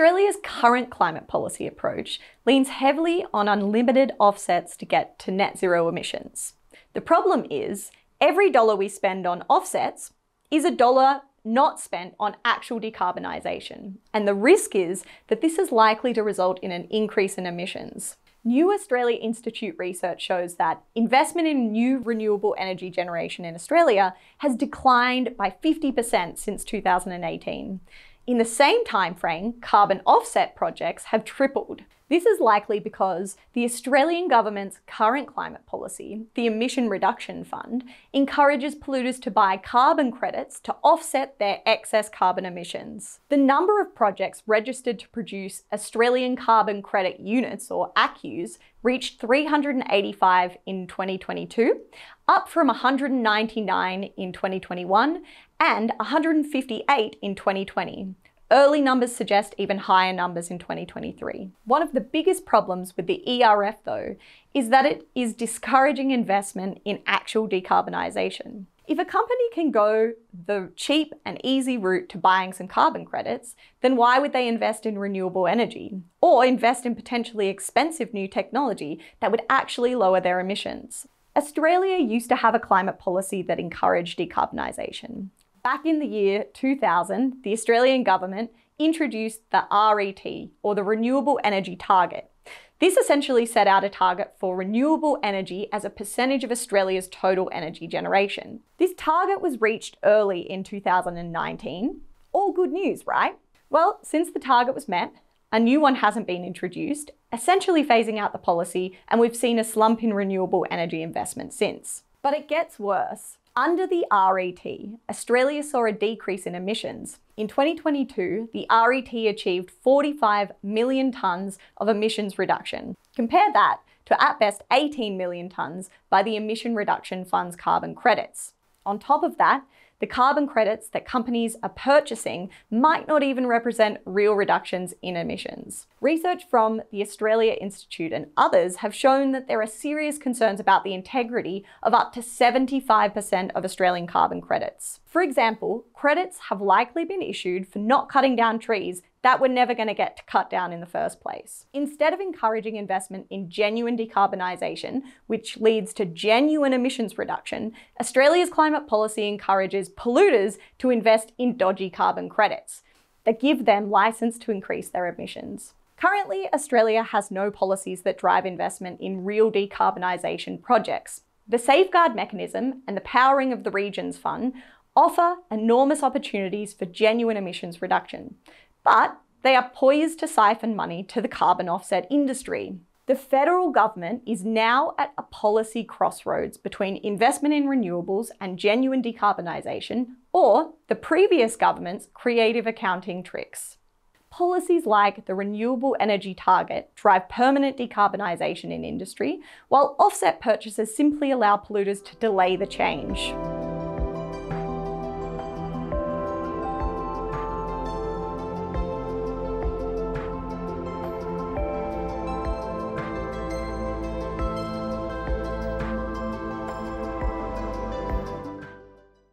Australia's current climate policy approach leans heavily on unlimited offsets to get to net zero emissions. The problem is, every dollar we spend on offsets is a dollar not spent on actual decarbonisation, and the risk is that this is likely to result in an increase in emissions. New Australia Institute research shows that investment in new renewable energy generation in Australia has declined by 50% since 2018. In the same time frame, carbon offset projects have tripled. This is likely because the Australian government's current climate policy, the Emission Reduction Fund, encourages polluters to buy carbon credits to offset their excess carbon emissions. The number of projects registered to produce Australian carbon credit units, or ACCUs, reached 385 in 2022, up from 199 in 2021 and 158 in 2020. Early numbers suggest even higher numbers in 2023. One of the biggest problems with the ERF, though, is that it is discouraging investment in actual decarbonisation. If a company can go the cheap and easy route to buying some carbon credits, then why would they invest in renewable energy? Or invest in potentially expensive new technology that would actually lower their emissions? Australia used to have a climate policy that encouraged decarbonisation. Back in the year 2000, the Australian government introduced the RET, or the Renewable Energy Target. This essentially set out a target for renewable energy as a percentage of Australia's total energy generation. This target was reached early in 2019. All good news, right? Well, since the target was met, a new one hasn't been introduced, essentially phasing out the policy, and we've seen a slump in renewable energy investment since. But it gets worse. Under the RET, Australia saw a decrease in emissions. In 2022, the RET achieved 45 million tonnes of emissions reduction. Compare that to at best 18 million tonnes by the Emission Reduction Fund's carbon credits. On top of that, the carbon credits that companies are purchasing might not even represent real reductions in emissions. Research from the Australia Institute and others have shown that there are serious concerns about the integrity of up to 75% of Australian carbon credits. For example, credits have likely been issued for not cutting down trees that we're never going to get to cut down in the first place. Instead of encouraging investment in genuine decarbonisation, which leads to genuine emissions reduction, Australia's climate policy encourages polluters to invest in dodgy carbon credits that give them license to increase their emissions. Currently, Australia has no policies that drive investment in real decarbonisation projects. The Safeguard Mechanism and the Powering of the Regions Fund offer enormous opportunities for genuine emissions reduction, but they are poised to siphon money to the carbon offset industry. The federal government is now at a policy crossroads between investment in renewables and genuine decarbonisation, or the previous government's creative accounting tricks. Policies like the Renewable Energy Target drive permanent decarbonisation in industry, while offset purchases simply allow polluters to delay the change.